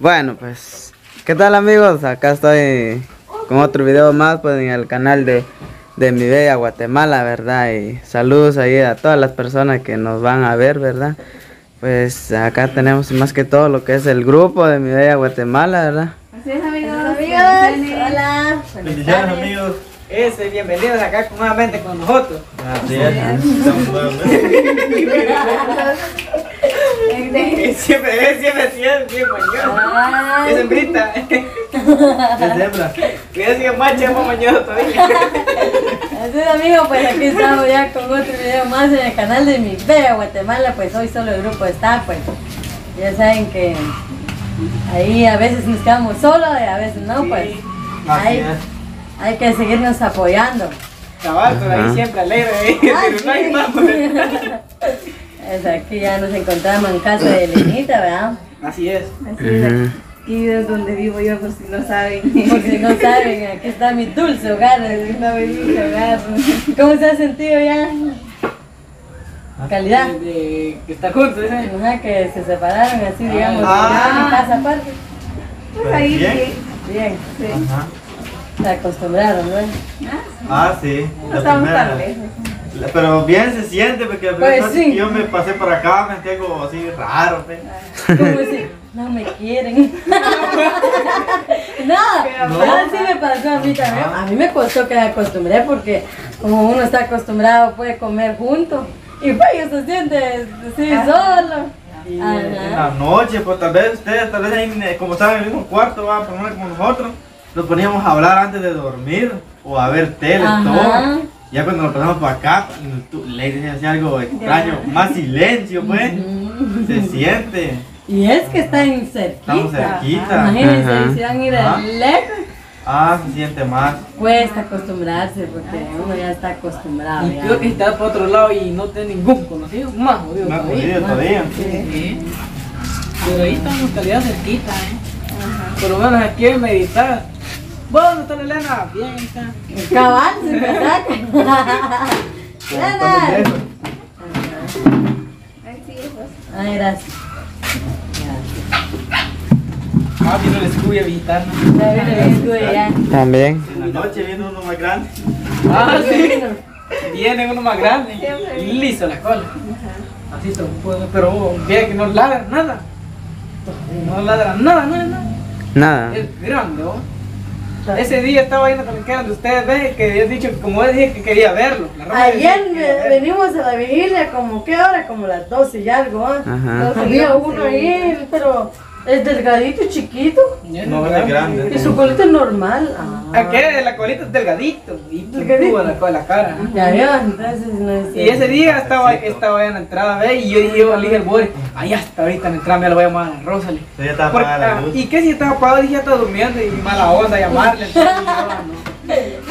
Bueno, pues, ¿qué tal amigos? Acá estoy con otro video más pues en el canal de, de mi bella Guatemala, ¿verdad? Y saludos ahí a todas las personas que nos van a ver, ¿verdad? Pues acá tenemos más que todo lo que es el grupo de mi bella Guatemala, ¿verdad? Así es, amigos. amigos, hola. Bendiciones amigos. Ese, bienvenidos acá nuevamente con nosotros. Así es. Estamos nuevamente. Es siempre, es siempre, siempre, bien mañana. Es hembrita. Es hembra. Que es macho, es más todavía. Así es, amigos, pues aquí estamos ya con otro video más en el canal de mi bella Guatemala. Pues hoy solo el grupo está, pues ya saben que ahí a veces nos quedamos solos y a veces no, pues hay, es. hay que seguirnos apoyando. Cabal, pero ahí siempre alegre. ¿eh? Pero no hay más. pues. Es aquí ya nos encontramos en casa de Elenita, ¿verdad? Así es. Así es, aquí es donde vivo yo, por si no saben. Por si no saben, aquí está mi dulce hogar. No me dije hogar. ¿Cómo se ha sentido ya? Calidad. De, de que estar juntos, ¿eh? Ajá, que se separaron así, digamos, Ah. en casa aparte. Pues ahí Bien. sí. Bien, sí. Ajá. se acostumbraron, ¿no? Ah, sí. No la estamos primera. tan lejos. Pero bien se siente porque Pues sí. yo me pasé por acá me sentí algo así raro. Como si no me quieren. no, no, sí me pasó a mí también. A mí me costó que me acostumbré porque como uno está acostumbrado puede comer juntos. Y pues se siente así solo. Y Ajá. en la noche, pues tal vez ustedes, tal vez ahí, eh, como estaban en el mismo cuarto, va, como nosotros, nos poníamos a hablar antes de dormir o a ver tele, Ajá. todo. Ya cuando nos pasamos por acá, dices así algo extraño, más silencio, pues, se siente. Y es que están cerquita. Estamos cerquita. Imagínense, si van a ir Ajá. lejos. Ah, se siente más. Cuesta acostumbrarse porque uno ya está acostumbrado. Y creo que está por otro lado y no tiene ningún conocido. Más jodido Más todavía. jodido todavía. Sí. Pero ahí estamos calidad cerquita, ¿eh? Por lo menos aquí en meditar. Bueno, está Elena. Bien, está. Cabal. Ahí sí, pues. Ay, gracias. Ah, vino el Scooby a visitarnos. Ya el ya. También. En la noche viene uno más grande. Ah, sí. Viene uno más grande y liso la cola. Así se puede, pero bien que no ladra nada. No ladra nada, nada, nada. Nada. Es grande, ¿oh? Ese día estaba viendo con el que eran de ustedes, ¿ves? Que había dicho que como él dije que quería verlo. La Ayer que quería ve- verlo. venimos a la vigilia, como qué hora, como las 12 y algo. ¿ah? Ajá. Había uno ahí, pero es delgadito y chiquito. No, es grande. Y su colita es normal. Ah. Aquel, la colita es delgadito. Y Delgadito. la, la cara. Ya vio, entonces no es Y ese día estaba, estaba ahí en la entrada, ¿ves? Y yo dije, yo le dije al boy, ahí hasta ahorita en la entrada me lo voy a llamar a Rosalie. Está Porque, la ah, luz. ¿Y qué si estaba apagado? Dije, ya está durmiendo y mala onda llamarle. entonces, no, no.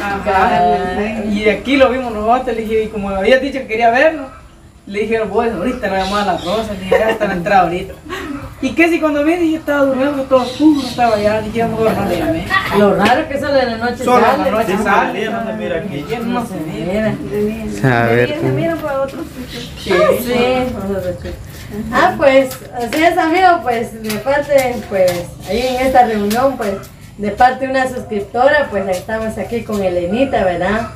Ajá. Y de aquí lo vimos nosotros, le dije, y como había dicho que quería verlo, le dije al boy, ahorita lo voy a llamar a la Rosa, le dije, ya está en la entrada ahorita. ¿Y qué si cuando vi, dije, estaba durmiendo todo oscuro, estaba allá, dije, a lo raro que solo en la noche Solo la sale. noche Sí, sale. pero el día no se mira aquí. Ayer no se mira. Mira. A De ver. se miran por otros sitios. Sí. Sí, vamos ver. Ah, pues, así es, amigo, pues, de parte, pues, ahí en esta reunión, pues, de parte de una suscriptora, pues, estamos aquí con Elenita, ¿verdad?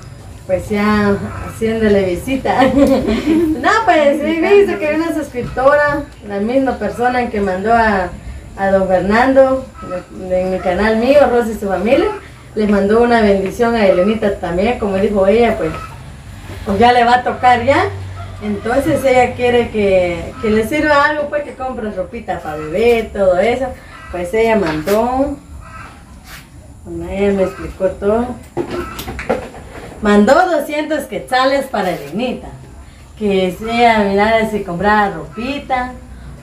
Pues ya haciéndole visita. no, pues, sí, viste que una suscriptora, la misma persona que mandó a, a don Fernando, de mi canal mío, Rosy y su familia, les mandó una bendición a Elenita también, como dijo ella, pues, pues ya le va a tocar ya. Entonces ella quiere que, que le sirva algo, pues que compre ropita para bebé, todo eso. Pues ella mandó, bueno, ella me explicó todo. Mandó 200 quetzales para Elenita. Que si ella mirara si compraba ropita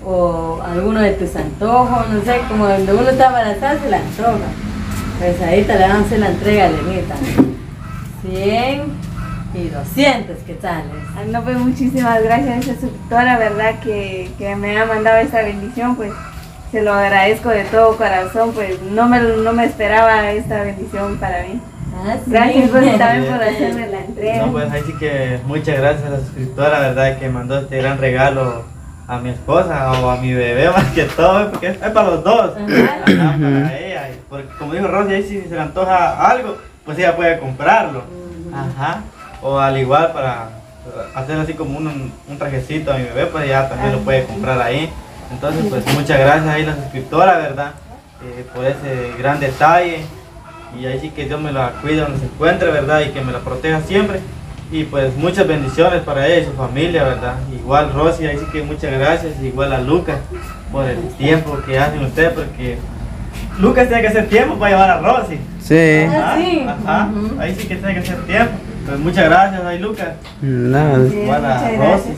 o alguno de tus antojos, no sé, como donde uno está embarazada se la antoja. Pues ahí te le a hacer la entrega a Elenita. 100 y 200 quetzales. Ay, no, pues muchísimas gracias a esa suscriptora, ¿verdad? Que, que me ha mandado esta bendición, pues se lo agradezco de todo corazón, pues no me, no me esperaba esta bendición para mí. Ah, sí. Gracias pues, también por hacerme la entrega. No, pues ahí sí que muchas gracias a la suscriptora, verdad, que mandó este gran regalo a mi esposa o a mi bebé más que todo, ¿eh? porque es, para los dos. Ajá, para ella. Porque como dijo Rosy, ahí si se le antoja algo, pues ella puede comprarlo. Ajá. O al igual para hacer así como un, un trajecito a mi bebé, pues ella también lo puede comprar ahí. Entonces, pues muchas gracias ahí a la suscriptora, ¿verdad? Eh, por ese gran detalle. Y ahí sí que Dios me la cuide donde se encuentre, ¿verdad? Y que me la proteja siempre. Y pues muchas bendiciones para ella y su familia, ¿verdad? Igual Rosy, ahí sí que muchas gracias. Igual a Lucas por el tiempo que hacen ustedes, porque Lucas tiene que hacer tiempo para llevar a Rosy. Sí. Ah. Ajá, Ujú. ahí sí que tiene que hacer tiempo. Pues muchas gracias ahí Lucas. No, Sí, Igual a Rosy. gracias.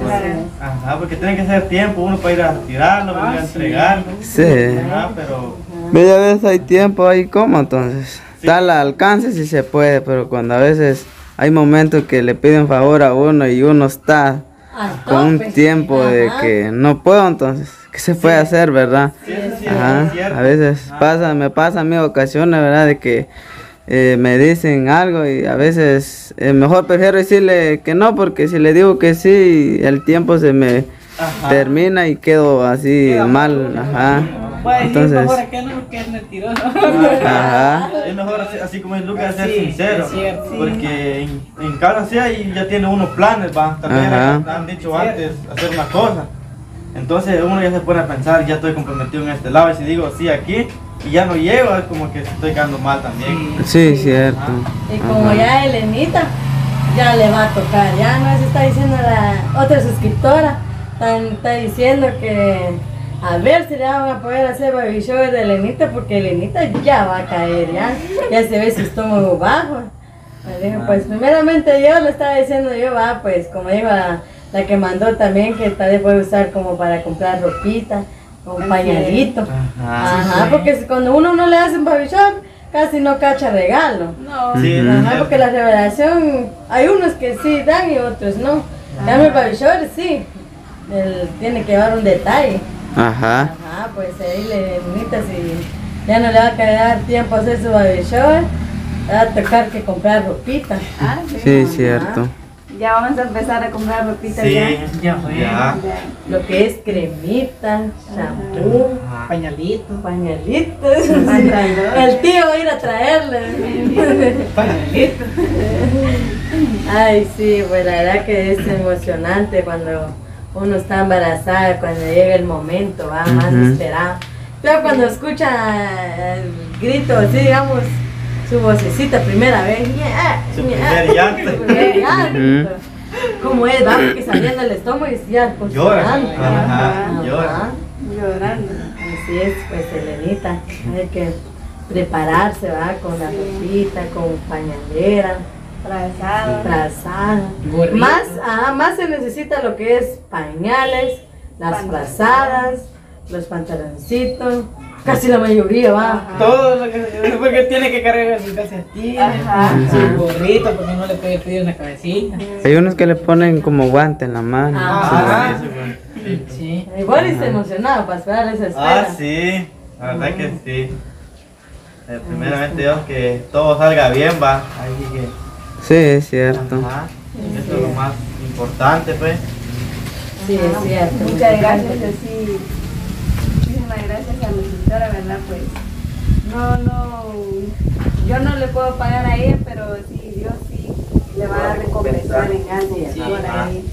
Claro. Ajá, porque tiene que hacer tiempo uno para ir a tirarlo, para ir a Ah, sí. entregarlo. sí. Ajá, pero Bella vez hay tiempo ahí, ¿cómo entonces? Está al alcance si se puede, pero cuando a veces hay momentos que le piden favor a uno y uno está Al con un tiempo de que no puedo, entonces, ¿qué se puede hacer, verdad? sí, sí, sí, Ajá, a veces pasa, me pasa a mí ocasiones, ¿verdad? De que eh, me dicen algo y a veces eh, mejor prefiero decirle que no, porque si le digo que sí, el tiempo se me Ajá. termina y quedo así Queda mal, ajá. Voy a decir Entonces, mejor que no, que es mentiroso. ajá, Es mejor así, así como es Lucas ser Sí, sincero. es cierto. Porque en, en casa sí ahí ya tiene unos planes, va. También Ajá. han- han dicho antes hacer una cosa. Entonces uno ya se pone a pensar, ya estoy comprometido en este lado. Y si digo sí aquí y ya no llego, es como que estoy quedando mal también. sí, cierto. Y como ya Elenita, ya le va a tocar. Ya no se está diciendo la otra suscriptora, está diciendo que a ver si le van a poder hacer baby shower de Elenita, porque Elenita ya va a caer, ya, ya se ve su estómago bajo. Me dijo, pues primeramente yo le estaba diciendo yo, va, pues como dijo la, la que mandó también, que tal vez puede usar como para comprar ropita, un pañalito. Ajá. Ajá, porque cuando uno no le hace un baby shower, casi no cacha regalo. No. Sí, Ajá, porque la revelación, hay unos que sí dan y otros no. Dame el baby shower, sí. Él tiene que llevar un detalle. Ajá, Ajá, pues ahí le bonita si ya no le va a quedar tiempo a hacer su baby shower, va a tocar que comprar ropita. Ah, sí. sí, cierto. Ya vamos a empezar a comprar ropita Sí, ya. Ya fue. Ya. Lo que es cremita, shampoo, pañalitos. Pantalón. El tío va a ir a traerle. Pañalito. Ay, sí, pues la verdad que es emocionante cuando uno está embarazada, cuando llega el momento, va más Ujú. esperado. Pero cuando escucha el grito, así digamos, su vocecita primera vez, ña, Su ña, primer llanto. su primer llanto. ¿Cómo es? Va, porque saliendo el estómago y ya pues Llora. llorando. Ajá, Ajá. llora. Llorando. Así es, pues Elenita, hay que prepararse, va, con la ropita, con pañalera. Trazado. Frazada. Gorrito. Más, ajá, más se necesita lo que es pañales, las frazadas, los pantaloncitos, casi la mayoría va. Todo lo que porque tiene que cargar su calcetín, Ajá. su gorrito, porque no le puede pedir una cabecita. Hay unos que le ponen como guante en la mano. Ah. Ah, sí. Igual y se emocionaba para esperar esa espera. Ah, sí, la verdad que sí. Eh, primeramente Dios que todo salga bien, va. Ahí sí que. Sí, es cierto. Ajá. Eso es lo más importante, pues. Sí, es cierto. Muchas gracias, así. Muchísimas gracias a la suscriptora, ¿verdad? Pues no, no, yo no le puedo pagar a ella, pero sí, Dios sí le va a recompensar en algo Sí, por ahí.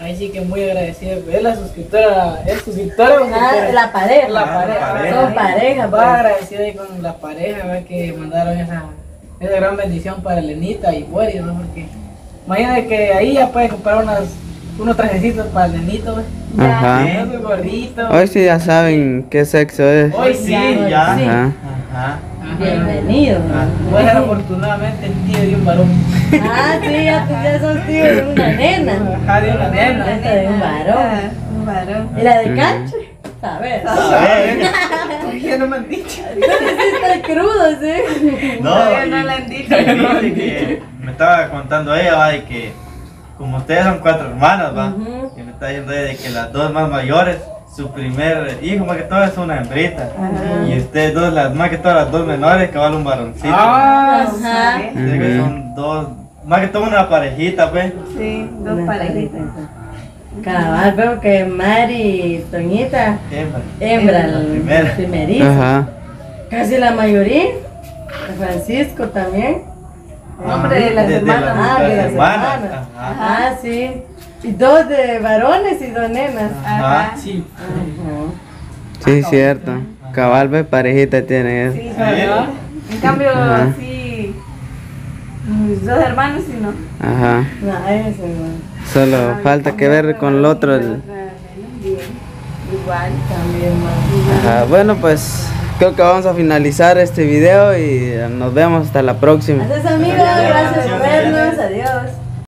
Ahí sí que muy agradecido. Es la suscriptora, es suscriptora Ah, suscriptora? la pareja. La pareja. Son pareja, Va pues. agradecido ahí con la pareja, ¿verdad? que mandaron esa, esa gran bendición para Lenita y Boris, ¿no? Porque imagínate que ahí ya puedes comprar unas, unos trajecitos para el nenito, ¿ves? Ajá. Su gorrito. Hoy sí ya saben qué sexo es. Hoy sí, Ya, ya. sí. Ajá. Ajá. Bienvenido. Voy a ser afortunadamente el tío de un varón. Ah, sí, ya, tú ya sos tío de una nena. Ajá, de una nena. Esta de un varón. Ah, Un varón. ¿Y la de canche? A ver. No me han dicho. Entonces está crudo, sí. No, Todavía no le han dicho. y dice que me estaba contando ella, va, de que como ustedes son cuatro hermanas, va, que me está diciendo ella de que las dos más mayores, su primer hijo más que todo es una hembrita. Y ustedes dos, las más que todas las dos menores, que vale un varoncito. Ah, que son dos, más que todo una parejita, pues. Sí, dos parejitas. Cabal, veo que Mari y Toñita, Hembra. hembra, La primera. Ajá. Casi la mayoría. Francisco también. Nombre de las De- de hermanas. Ah, de las hermanas. Ah, sí. Y dos de varones y dos nenas. Ajá. Sí. Ajá. Sí, cierto. Cabal, ve, parejita tiene eso. Sí, ¿no? En cambio, Ajá. sí, mis dos hermanos, sí, no. Ajá. No, eso no. Solo falta que ver con el otro. el- Bien, igual. También más. Ajá. Bueno, pues creo que vamos a finalizar este video y nos vemos hasta la próxima. Gracias amigos, gracias por vernos. Adiós.